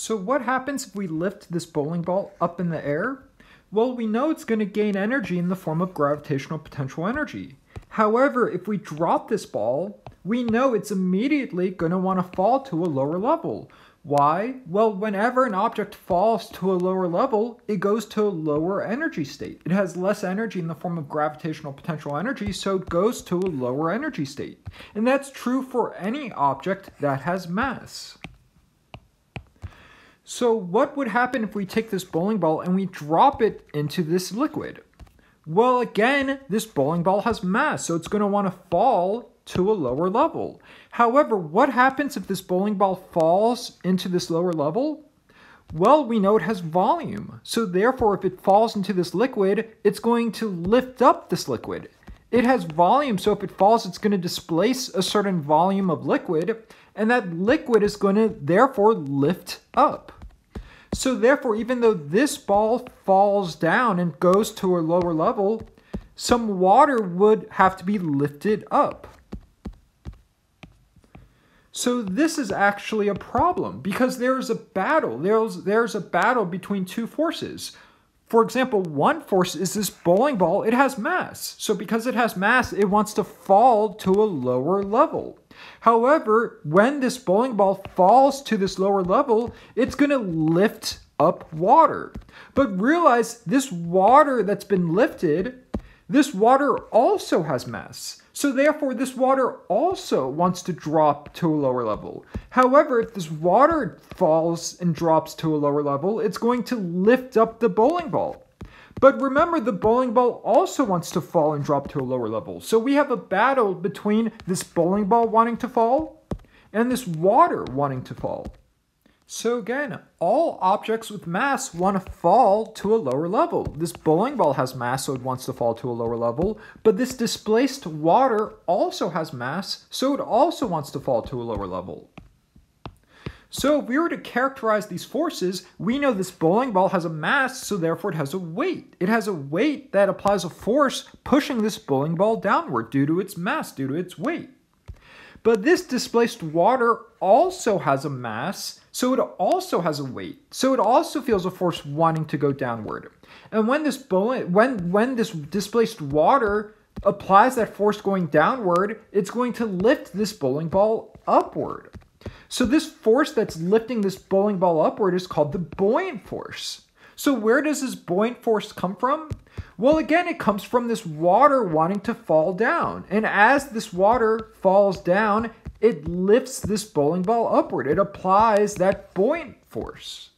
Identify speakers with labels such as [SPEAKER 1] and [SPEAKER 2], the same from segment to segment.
[SPEAKER 1] So what happens if we lift this bowling ball up in the air? Well, we know it's going to gain energy in the form of gravitational potential energy. However, if we drop this ball, we know it's immediately going to want to fall to a lower level. Why? Well, whenever an object falls to a lower level, it goes to a lower energy state. It has less energy in the form of gravitational potential energy, so it goes to a lower energy state. And that's true for any object that has mass. So what would happen if we take this bowling ball and we drop it into this liquid? Well, again, this bowling ball has mass, so it's going to want to fall to a lower level. However, what happens if this bowling ball falls into this lower level? Well, we know it has volume. So therefore, if it falls into this liquid, it's going to lift up this liquid. It has volume, so if it falls, it's going to displace a certain volume of liquid, and that liquid is going to therefore lift up. So therefore, even though this ball falls down and goes to a lower level, some water would have to be lifted up. So this is actually a problem because there's a battle. There's, there's a battle between two forces. For example, one force is this bowling ball. It has mass. So because it has mass, it wants to fall to a lower level. However, when this bowling ball falls to this lower level, it's going to lift up water. But realize this water that's been lifted, this water also has mass. So therefore, this water also wants to drop to a lower level. However, if this water falls and drops to a lower level, it's going to lift up the bowling ball. But remember, the bowling ball also wants to fall and drop to a lower level. So we have a battle between this bowling ball wanting to fall and this water wanting to fall. So again, all objects with mass want to fall to a lower level. This bowling ball has mass, so it wants to fall to a lower level. But this displaced water also has mass, so it also wants to fall to a lower level. So if we were to characterize these forces, we know this bowling ball has a mass, so therefore it has a weight. It has a weight that applies a force pushing this bowling ball downward due to its mass, due to its weight. But this displaced water also has a mass, so it also has a weight. So it also feels a force wanting to go downward. And when this bowling, when when this displaced water applies that force going downward, it's going to lift this bowling ball upward. So this force that's lifting this bowling ball upward is called the buoyant force. So where does this buoyant force come from? Well, again, it comes from this water wanting to fall down. And as this water falls down, it lifts this bowling ball upward. It applies that buoyant force.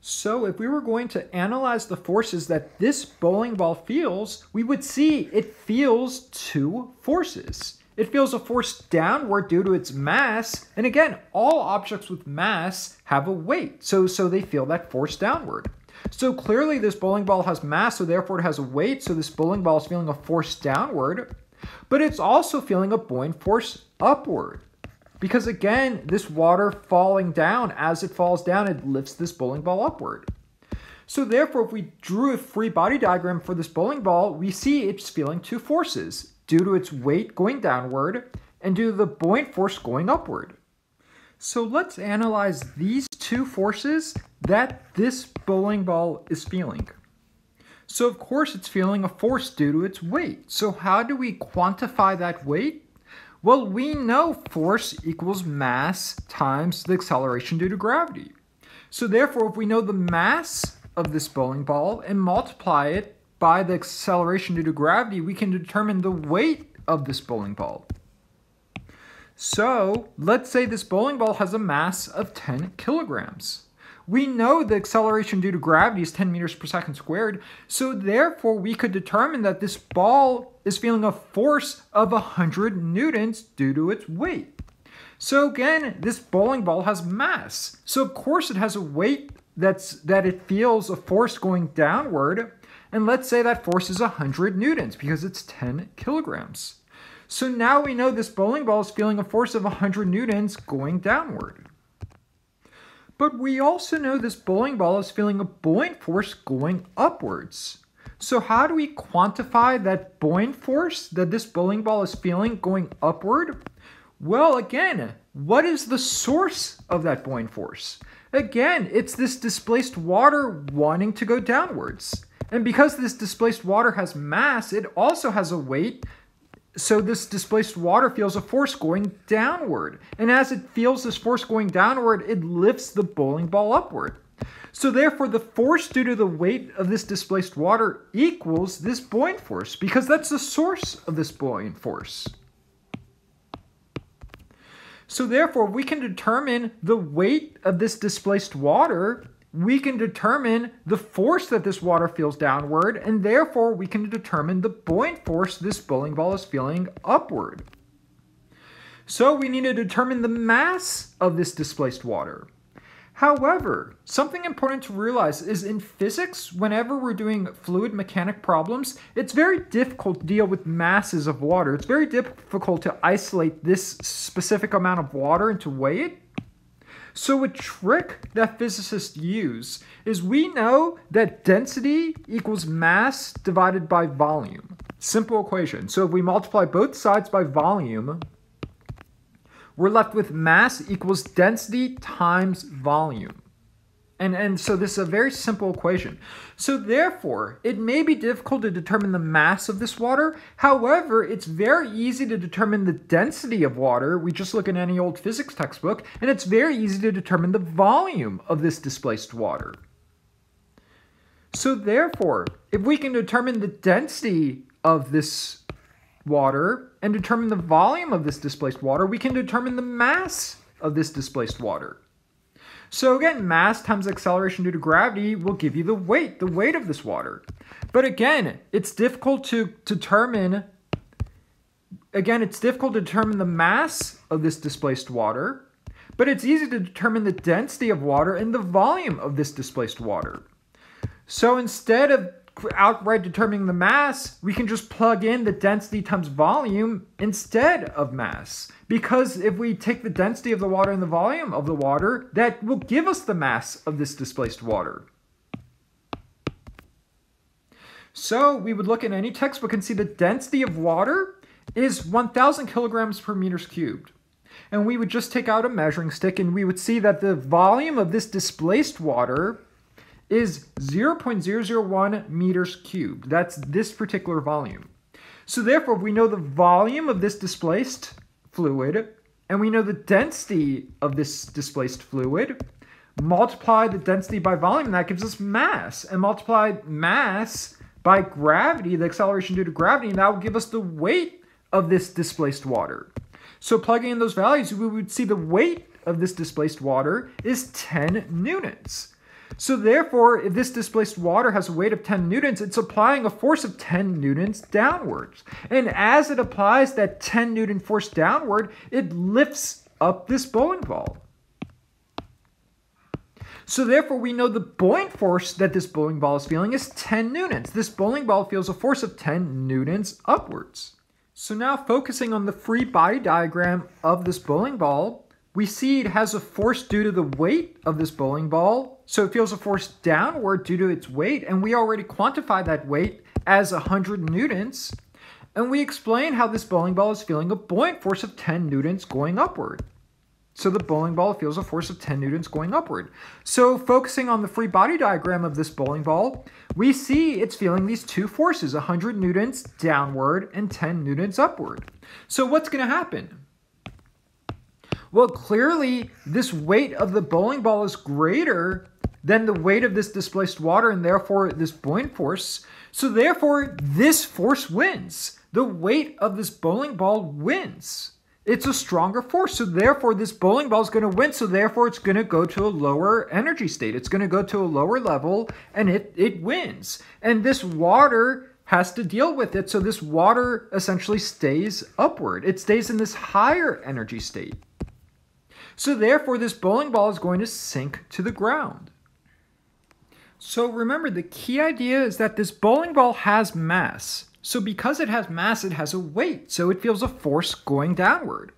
[SPEAKER 1] So if we were going to analyze the forces that this bowling ball feels, we would see it feels two forces. It feels a force downward due to its mass. And again, all objects with mass have a weight, so, so they feel that force downward. So clearly this bowling ball has mass, so therefore it has a weight, so this bowling ball is feeling a force downward, but it's also feeling a buoyant force upward. Because again, this water falling down, as it falls down, it lifts this bowling ball upward. So therefore, if we drew a free body diagram for this bowling ball, we see it's feeling two forces due to its weight going downward and due to the buoyant force going upward. So let's analyze these two forces that this bowling ball is feeling. So of course it's feeling a force due to its weight. So how do we quantify that weight? Well, we know force equals mass times the acceleration due to gravity. So therefore, if we know the mass of this bowling ball and multiply it by the acceleration due to gravity, we can determine the weight of this bowling ball. So let's say this bowling ball has a mass of 10 kilograms. We know the acceleration due to gravity is 10 meters per second squared, so therefore we could determine that this ball is feeling a force of 100 newtons due to its weight. So again, this bowling ball has mass. So of course it has a weight that's that it feels a force going downward, and let's say that force is 100 newtons because it's 10 kilograms. So now we know this bowling ball is feeling a force of 100 newtons going downward. But we also know this bowling ball is feeling a buoyant force going upwards. So how do we quantify that buoyant force that this bowling ball is feeling going upward? Well, again, what is the source of that buoyant force? Again, it's this displaced water wanting to go downwards. And because this displaced water has mass, it also has a weight. So this displaced water feels a force going downward. And as it feels this force going downward, it lifts the bowling ball upward. So therefore, the force due to the weight of this displaced water equals this buoyant force, because that's the source of this buoyant force. So therefore, we can determine the weight of this displaced water. We can determine the force that this water feels downward, and therefore we can determine the buoyant force this bowling ball is feeling upward. So we need to determine the mass of this displaced water. However, something important to realize is in physics, whenever we're doing fluid mechanic problems, it's very difficult to deal with masses of water. It's very difficult to isolate this specific amount of water and to weigh it. So a trick that physicists use is we know that density equals mass divided by volume. Simple equation. So if we multiply both sides by volume, we're left with mass equals density times volume. And, and so this is a very simple equation. So therefore, it may be difficult to determine the mass of this water. However, it's very easy to determine the density of water. We just look in any old physics textbook, and it's very easy to determine the volume of this displaced water. So therefore, if we can determine the density of this water and determine the volume of this displaced water, we can determine the mass of this displaced water. So again, mass times acceleration due to gravity will give you the weight, the weight of this water. But again, it's difficult to determine again, it's difficult to determine the mass of this displaced water, but it's easy to determine the density of water and the volume of this displaced water. So instead of outright determining the mass, we can just plug in the density times volume instead of mass. Because if we take the density of the water and the volume of the water, that will give us the mass of this displaced water. So we would look in any textbook and see the density of water is 1,000 kilograms per meters cubed. And we would just take out a measuring stick and we would see that the volume of this displaced water is 0.001 meters cubed. That's this particular volume. So therefore, we know the volume of this displaced fluid, and we know the density of this displaced fluid. Multiply the density by volume, and that gives us mass. And multiply mass by gravity, the acceleration due to gravity, and that will give us the weight of this displaced water. So plugging in those values, we would see the weight of this displaced water is 10 newtons. So therefore, if this displaced water has a weight of 10 newtons, it's applying a force of 10 newtons downwards. And as it applies that 10 newton force downward, it lifts up this bowling ball. So therefore, we know the buoyant force that this bowling ball is feeling is 10 newtons. This bowling ball feels a force of 10 newtons upwards. So now focusing on the free body diagram of this bowling ball, we see it has a force due to the weight of this bowling ball. So it feels a force downward due to its weight. And we already quantified that weight as 100 newtons. And we explain how this bowling ball is feeling a buoyant force of 10 newtons going upward. So the bowling ball feels a force of 10 newtons going upward. So focusing on the free body diagram of this bowling ball, we see it's feeling these two forces, 100 newtons downward and 10 newtons upward. So what's going to happen? Well, clearly, this weight of the bowling ball is greater than the weight of this displaced water and therefore this buoyant force. So, therefore, this force wins. The weight of this bowling ball wins. It's a stronger force. So, therefore, this bowling ball is going to win. So, therefore, it's going to go to a lower energy state. It's going to go to a lower level and it, it wins. And this water has to deal with it. So, this water essentially stays upward, it stays in this higher energy state. So therefore, this bowling ball is going to sink to the ground. So remember, the key idea is that this bowling ball has mass. So because it has mass, it has a weight, so it feels a force going downward.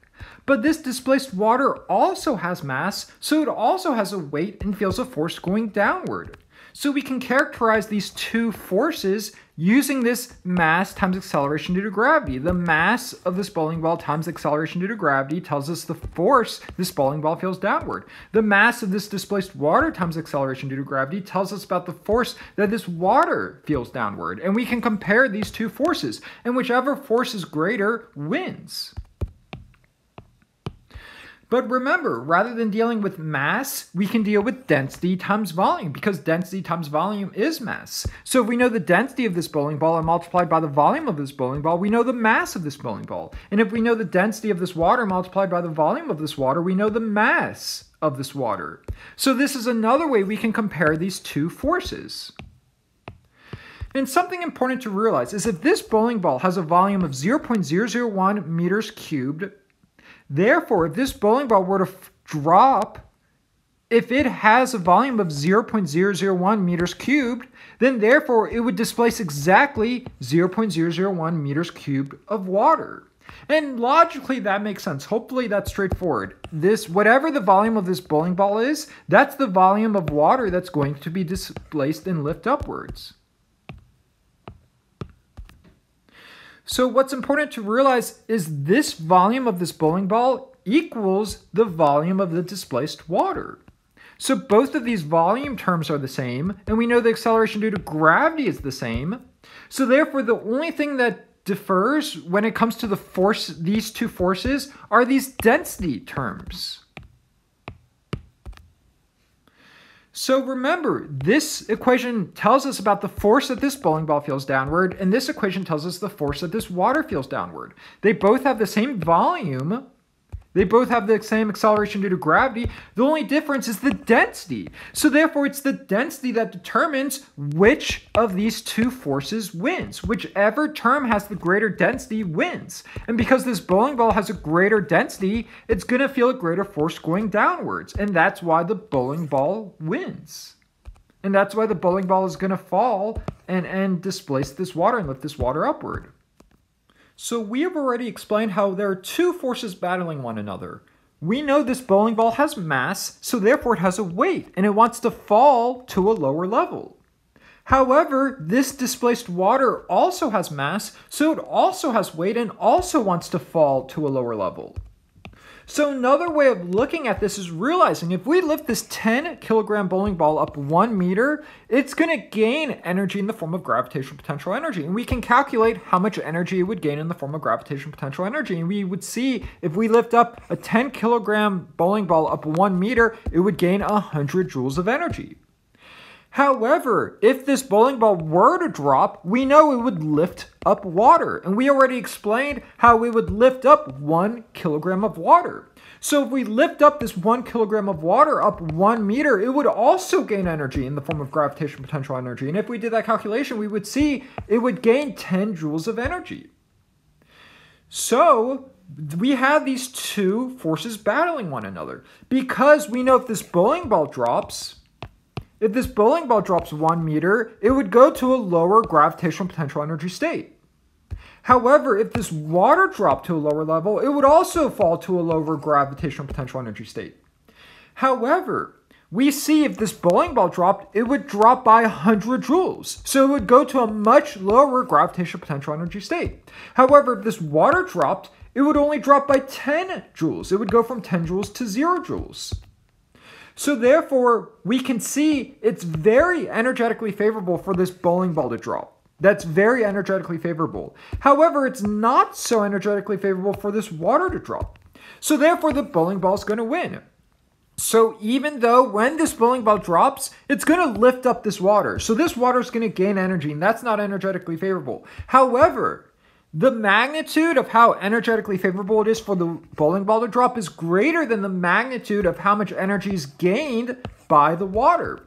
[SPEAKER 1] But this displaced water also has mass, so it also has a weight and feels a force going downward. So we can characterize these two forces using this mass times acceleration due to gravity. The mass of this bowling ball times acceleration due to gravity tells us the force this bowling ball feels downward. The mass of this displaced water times acceleration due to gravity tells us about the force that this water feels downward. And we can compare these two forces, and whichever force is greater wins. But remember, rather than dealing with mass, we can deal with density times volume because density times volume is mass. So if we know the density of this bowling ball and multiplied by the volume of this bowling ball, we know the mass of this bowling ball. And if we know the density of this water multiplied by the volume of this water, we know the mass of this water. So this is another way we can compare these two forces. And something important to realize is if this bowling ball has a volume of 0.001 meters cubed, Therefore, if this bowling ball were to drop, if it has a volume of 0.001 meters cubed, then therefore it would displace exactly 0.001 meters cubed of water. And logically that makes sense. Hopefully that's straightforward. This whatever the volume of this bowling ball is, that's the volume of water that's going to be displaced and lift upwards. So what's important to realize is this volume of this bowling ball equals the volume of the displaced water. So both of these volume terms are the same, and we know the acceleration due to gravity is the same. So therefore, the only thing that differs when it comes to the force, these two forces, are these density terms. So remember, this equation tells us about the force that this bowling ball feels downward, and this equation tells us the force that this water feels downward. They both have the same volume, they both have the same acceleration due to gravity. The only difference is the density. So therefore, it's the density that determines which of these two forces wins. Whichever term has the greater density wins. And because this bowling ball has a greater density, it's going to feel a greater force going downwards. And that's why the bowling ball wins. And that's why the bowling ball is going to fall and, and displace this water and lift this water upward. So we have already explained how there are two forces battling one another. We know this bowling ball has mass, so therefore it has a weight, and it wants to fall to a lower level. However, this displaced water also has mass, so it also has weight and also wants to fall to a lower level. So another way of looking at this is realizing if we lift this 10 kilogram bowling ball up one meter, it's going to gain energy in the form of gravitational potential energy. And we can calculate how much energy it would gain in the form of gravitational potential energy. And we would see if we lift up a 10 kilogram bowling ball up one meter, it would gain 100 joules of energy. However, if this bowling ball were to drop, we know it would lift up water. And we already explained how we would lift up one kilogram of water. So if we lift up this one kilogram of water up one meter, it would also gain energy in the form of gravitational potential energy. And if we did that calculation, we would see it would gain 10 joules of energy. So we have these two forces battling one another. Because we know if this bowling ball drops, if this bowling ball drops one meter, it would go to a lower gravitational potential energy state. However, if this water dropped to a lower level, it would also fall to a lower gravitational potential energy state. However, we see if this bowling ball dropped, it would drop by 100 joules. So it would go to a much lower gravitational potential energy state. However, if this water dropped, it would only drop by 10 joules. It would go from 10 joules to 0 joules. So therefore, we can see it's very energetically favorable for this bowling ball to drop. That's very energetically favorable. However, it's not so energetically favorable for this water to drop. So therefore, the bowling ball is going to win. So even though when this bowling ball drops, it's going to lift up this water. So this water is going to gain energy, and that's not energetically favorable. However, the magnitude of how energetically favorable it is for the bowling ball to drop is greater than the magnitude of how much energy is gained by the water.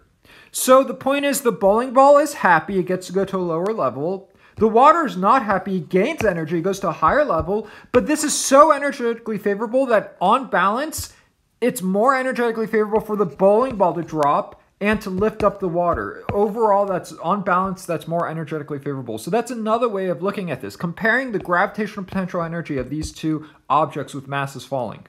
[SPEAKER 1] So the point is the bowling ball is happy, it gets to go to a lower level. The water is not happy, it gains energy, it goes to a higher level, but this is so energetically favorable that on balance, it's more energetically favorable for the bowling ball to drop and to lift up the water. Overall, that's on balance, that's more energetically favorable. So that's another way of looking at this, comparing the gravitational potential energy of these two objects with masses falling.